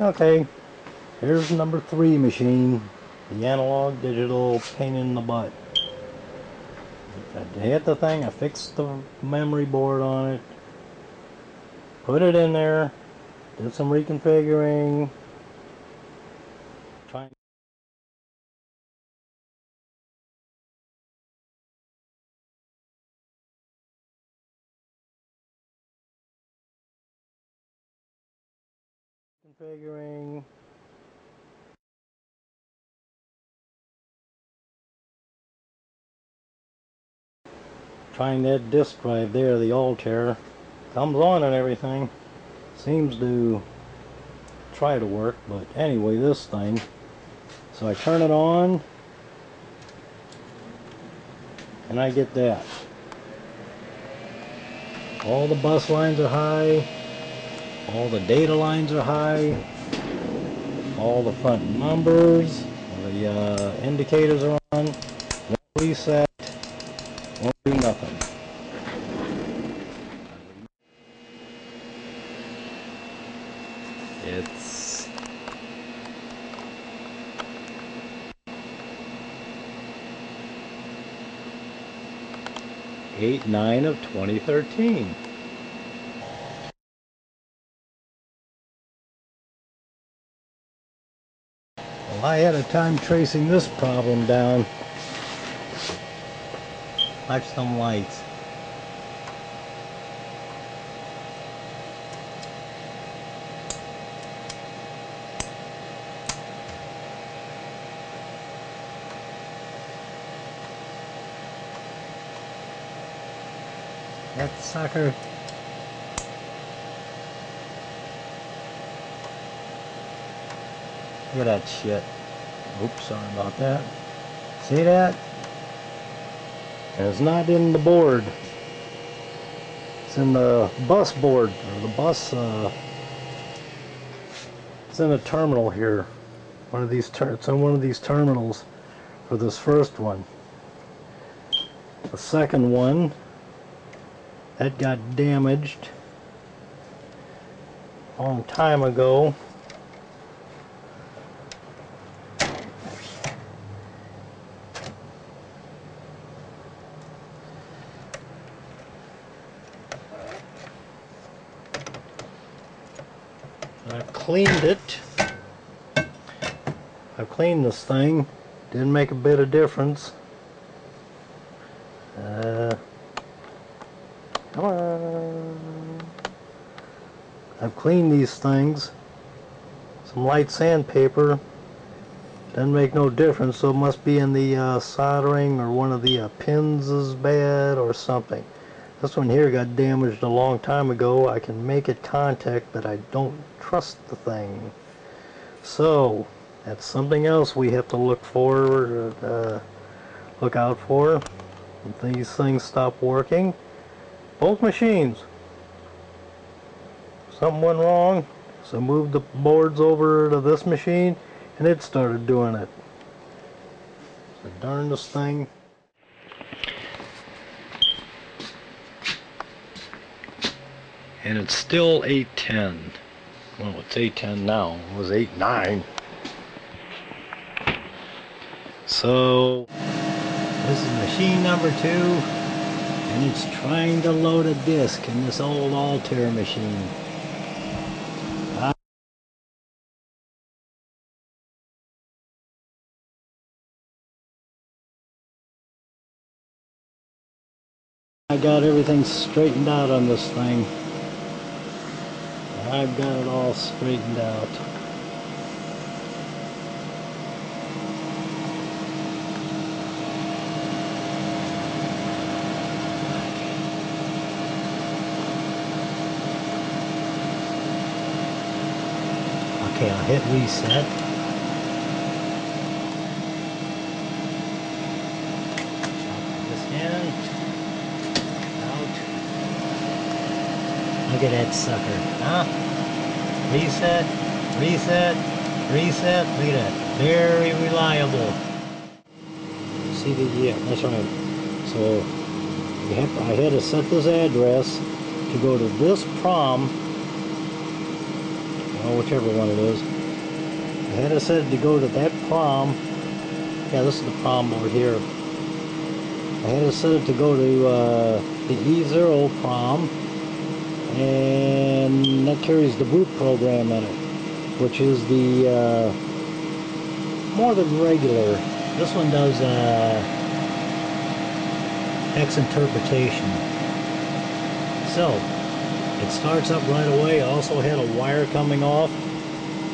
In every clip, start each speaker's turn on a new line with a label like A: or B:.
A: Okay, here's number three machine. The analog digital pain in the butt. I hit the thing, I fixed the memory board on it, put it in there, did some reconfiguring, configuring. Trying that disk drive there the Altair comes on and everything. Seems to try to work but anyway this thing. So I turn it on and I get that. All the bus lines are high all the data lines are high. All the front numbers the uh, indicators are on. No reset won't do nothing. It's eight nine of 2013 I had a time tracing this problem down. Watch some lights. That sucker Look at that shit. Oops, sorry about that. See that? And it's not in the board. It's in the bus board, or the bus, uh, it's in a terminal here. One of these, it's in one of these terminals for this first one. The second one, that got damaged a long time ago. I've cleaned it. I've cleaned this thing. Didn't make a bit of difference. Uh, come on. I've cleaned these things. Some light sandpaper. Doesn't make no difference, so it must be in the uh, soldering or one of the uh, pins is bad or something. This one here got damaged a long time ago. I can make it contact, but I don't trust the thing. So, that's something else we have to look for, uh, look out for. When these things stop working. Both machines. Something went wrong, so moved the boards over to this machine, and it started doing it. The darndest thing. and it's still 810 well it's 810 now it was 89 so this is machine number two and it's trying to load a disk in this old Altair machine. I got everything straightened out on this thing I've got it all straightened out. Okay, I'll hit reset. This in. Out. Look at that sucker, huh? Reset, reset, reset. Look at that. Very reliable. See the, yeah, that's right. So, have, I had to set this address to go to this prom. or whichever one it is. I had to set it to go to that prom. Yeah, this is the prom board here. I had to set it to go to uh, the E0 prom, and that carries the boot program in it, which is the uh, more than regular. This one does uh, X interpretation. So, it starts up right away. I also had a wire coming off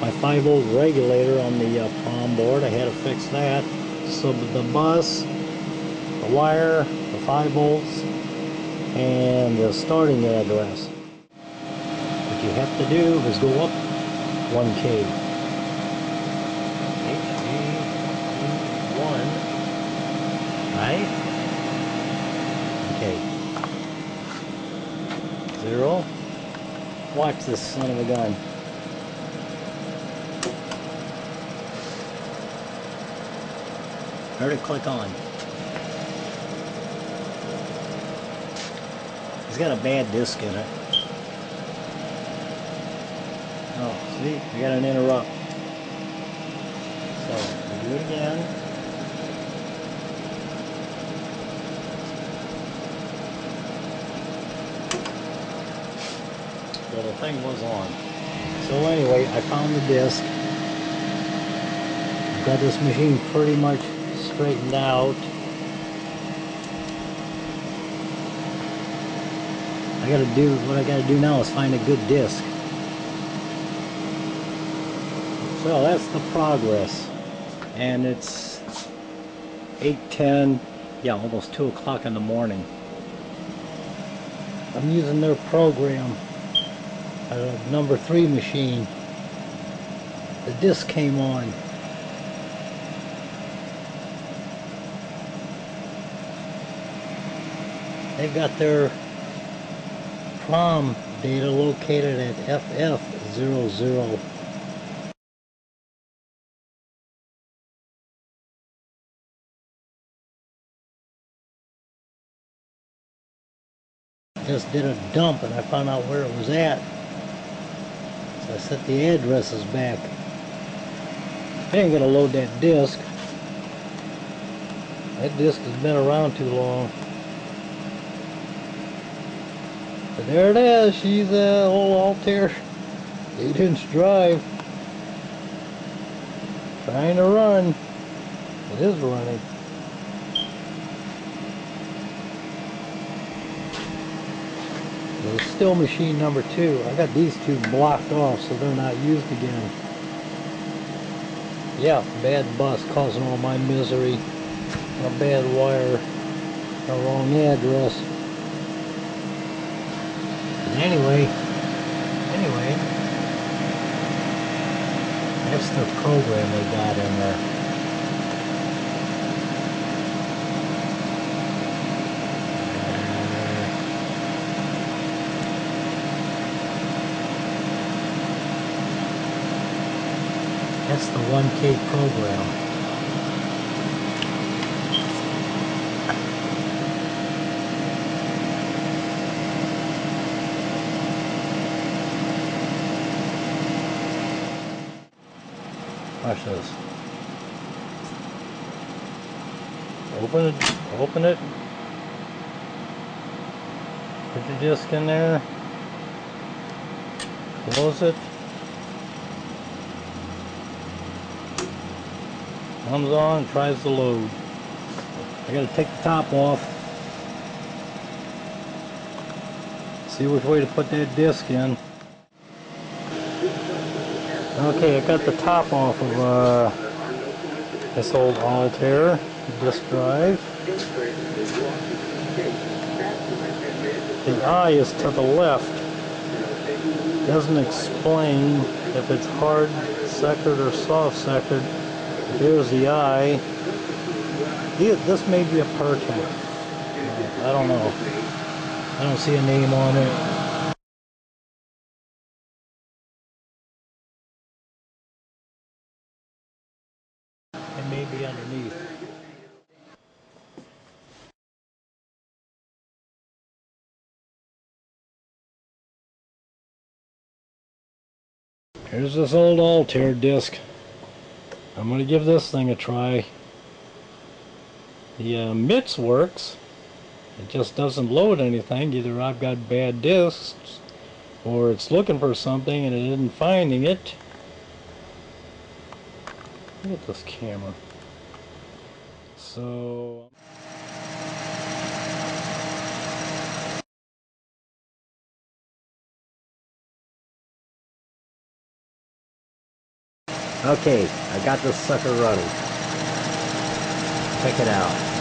A: my 5 volt regulator on the uh, prom board. I had to fix that. So the bus, the wire, the 5 volts, and the starting address. What you have to do is go up 1K. HV1, right? Okay. Zero. Watch this son of a gun. Where to click on? He's got a bad disc in it. Oh, see? Got an interrupt. So, we do it again. So the thing was on. So anyway, I found the disc. I've got this machine pretty much straightened out. I gotta do, what I gotta do now is find a good disc. So that's the progress. And it's 8.10, yeah, almost 2 o'clock in the morning. I'm using their program, a number 3 machine. The disc came on. They've got their prom data located at FF00. Just did a dump and I found out where it was at. So I set the addresses back. I ain't gonna load that disc. That disc has been around too long. But there it is. She's a old Altair 8 inch drive. Trying to run. It is running. There's still machine number two. I got these two blocked off so they're not used again. Yeah, bad bus causing all my misery. A bad wire. A wrong address. Anyway, anyway, that's the program they got in there. That's the 1K program. Watch this. Open it, open it. Put your disc in there. Close it. Comes on, and tries to load. I gotta take the top off. See which way to put that disc in. Okay, I got the top off of uh, this old Altair disk drive. The eye is to the left. Doesn't explain if it's hard sectored or soft sectored. Here's the eye. This may be a Pertec. I don't know. I don't see a name on it. It may be underneath. Here's this old Altair disc. I'm going to give this thing a try. The uh, MITS works. It just doesn't load anything. Either I've got bad discs or it's looking for something and it isn't finding it. Look at this camera. So... Okay, I got this sucker running. Check it out.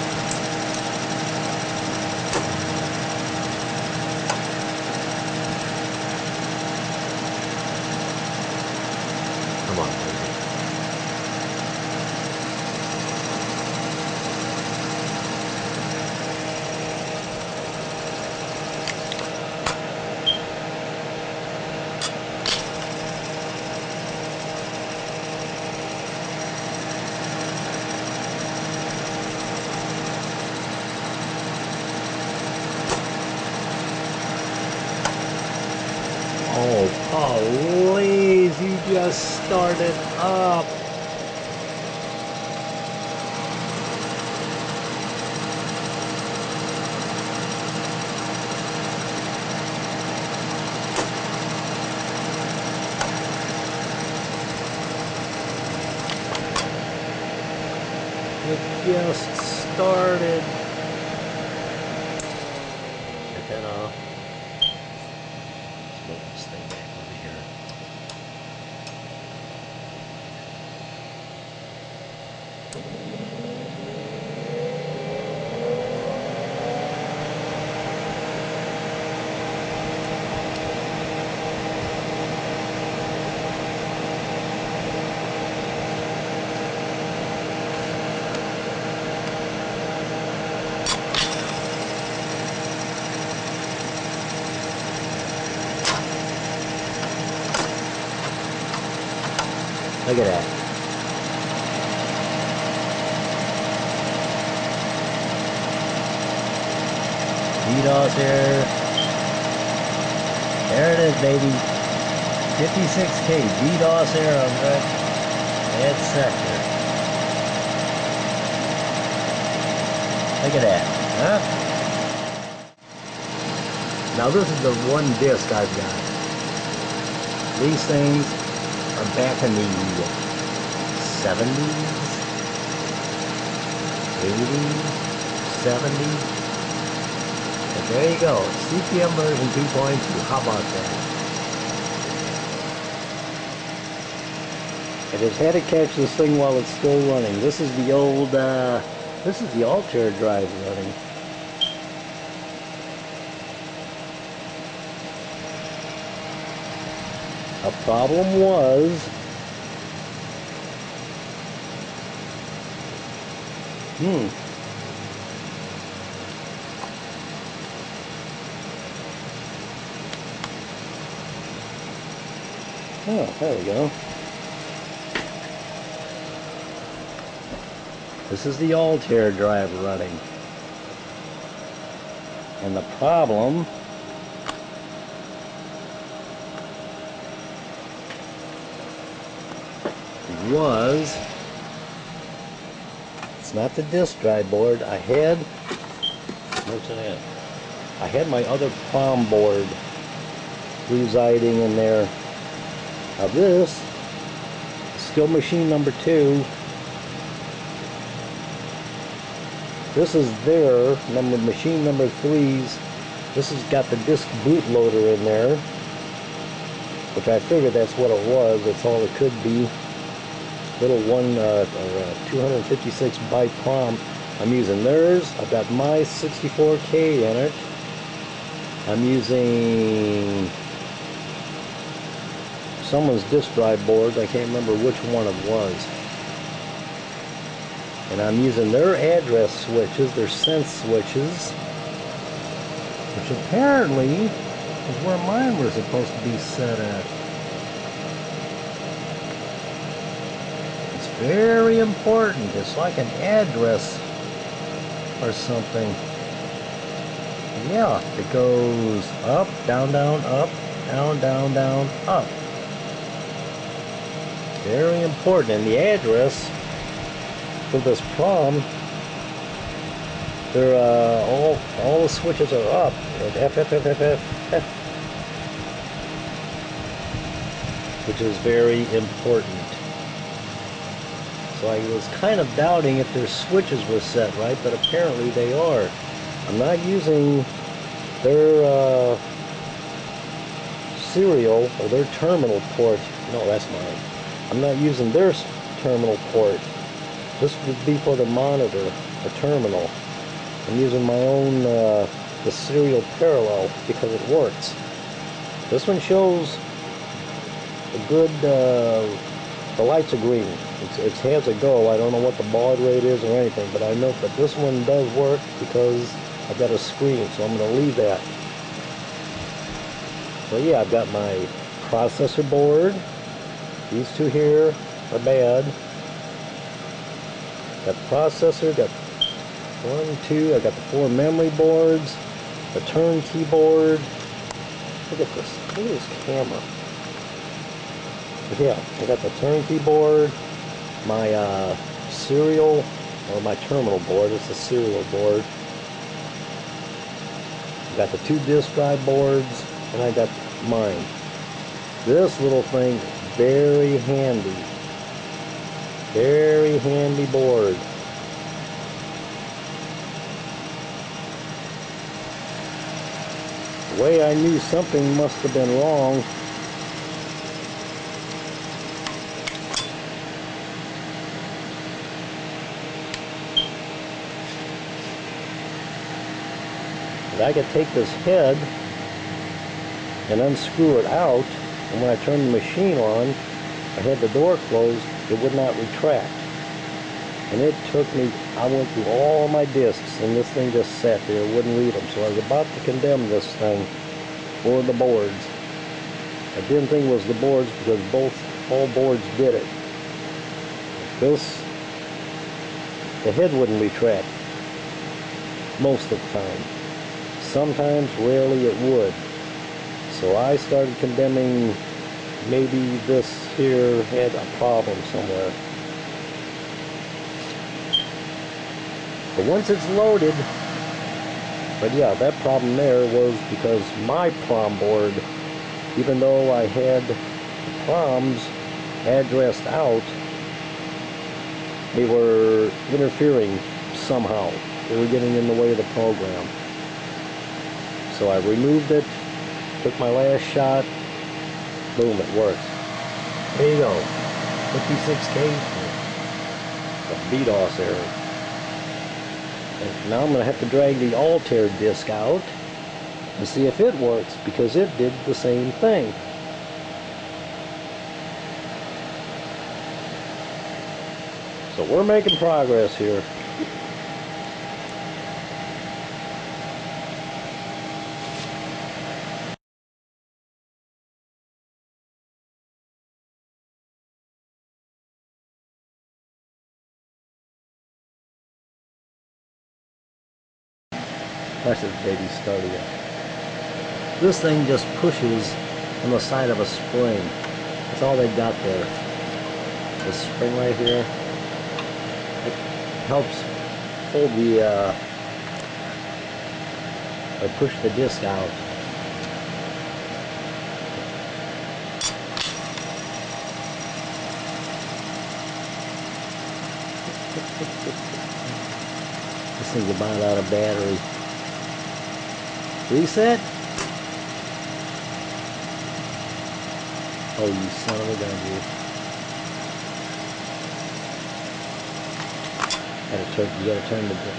A: Oh, please, you just started up. Just Look at that. BDOS here. There it is, baby. 56K BDOS error on that red sector. Look at that, huh? Now this is the one disc I've got. These things are back in the 70s, 80s, 70s. But there you go, CP/M version 2.2, how about that? I just had to catch this thing while it's still running. This is the old, uh, this is the Altair drive running. A problem was Hmm. Oh, there we go. This is the Altair drive running. And the problem was, it's not the disk drive board. I had, what's that? I had my other PROM board residing in there. Now this, still machine number two. This is their number machine number threes. This has got the disk bootloader in there, which I figured that's what it was. That's all it could be little one uh, uh, 256 byte PROM. I'm using theirs. I've got my 64K in it. I'm using someone's disk drive board. I can't remember which one it was. And I'm using their address switches, their sense switches, which apparently is where mine were supposed to be set at. Very important. It's like an address or something. Yeah, it goes up, down, down, up, down, down, down, up. Very important. And the address for this prom, they're uh, all all the switches are up. F F F F F F, which is very important. So I was kind of doubting if their switches were set right, but apparently they are. I'm not using their uh, serial or their terminal port. No, that's mine. I'm not using their terminal port. This would be for the monitor, the terminal. I'm using my own, uh, the serial parallel because it works. This one shows a good, uh, the lights are green. It's, it has a go. I don't know what the baud rate is or anything, but I know that this one does work because I've got a screen, so I'm going to leave that. So yeah, I've got my processor board. These two here are bad. Got processor, got one, two, I got the four memory boards, the turnkey board. Look at this, look at this camera. Yeah, I got the turnkey board, my uh, serial, or my terminal board, it's a serial board. Got the two disk drive boards, and I got mine. This little thing, very handy. Very handy board. The way I knew something must have been wrong I could take this head and unscrew it out and when I turned the machine on I had the door closed it would not retract. And it took me I went through all my discs and this thing just sat there wouldn't read them so I was about to condemn this thing for the boards. I didn't think it was the boards because both all boards did it. This the head wouldn't retract most of the time sometimes rarely it would so I started condemning maybe this here had a problem somewhere. But once it's loaded, but yeah, that problem there was because my prom board, even though I had the proms addressed out, they were interfering somehow. They were getting in the way of the program. So I removed it, Took my last shot. Boom, it works. There you go. 56K. The BDOS error. And now I'm going to have to drag the Altair disk out and see if it works because it did the same thing. So we're making progress here. That's his baby. This thing just pushes on the side of a spring. That's all they've got there. The spring right here. It helps hold the, uh, or push the disc out. this thing's about out of battery. Reset? Oh, you son of a gun, dude. Gotta turn, you gotta turn the...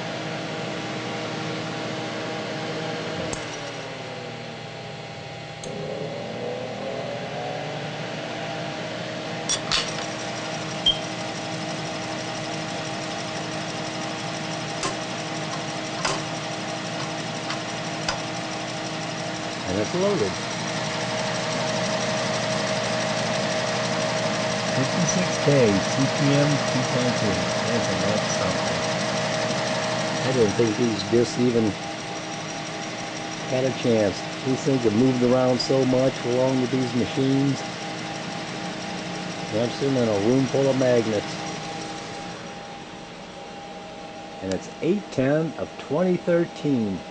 A: and it's loaded. 56K, CPM 2.2. Isn't that something? I didn't think these discs even had a chance. These things have moved around so much along with these machines. I'm sitting in a room full of magnets. And it's 810 of 2013.